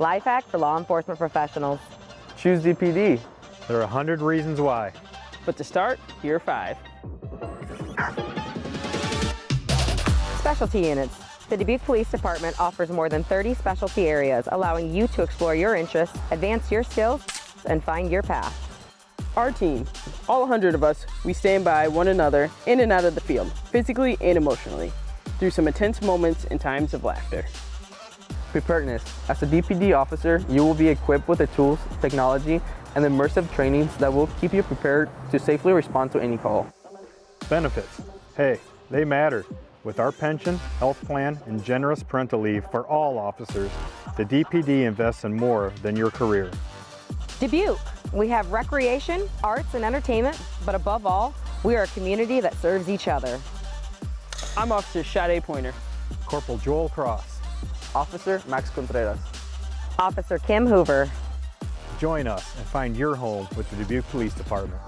Life hack for law enforcement professionals. Choose DPD. There are a hundred reasons why. But to start, here are five. Specialty units. The Dubuque Police Department offers more than 30 specialty areas, allowing you to explore your interests, advance your skills, and find your path. Our team, all 100 of us, we stand by one another in and out of the field, physically and emotionally, through some intense moments and times of laughter. Preparedness. As a DPD officer, you will be equipped with the tools, technology, and immersive trainings that will keep you prepared to safely respond to any call. Benefits. Hey, they matter. With our pension, health plan, and generous parental leave for all officers, the DPD invests in more than your career. Dubuque. We have recreation, arts, and entertainment, but above all, we are a community that serves each other. I'm Officer Sade Pointer. Corporal Joel Cross. Officer Max Contreras. Officer Kim Hoover. Join us and find your home with the Dubuque Police Department.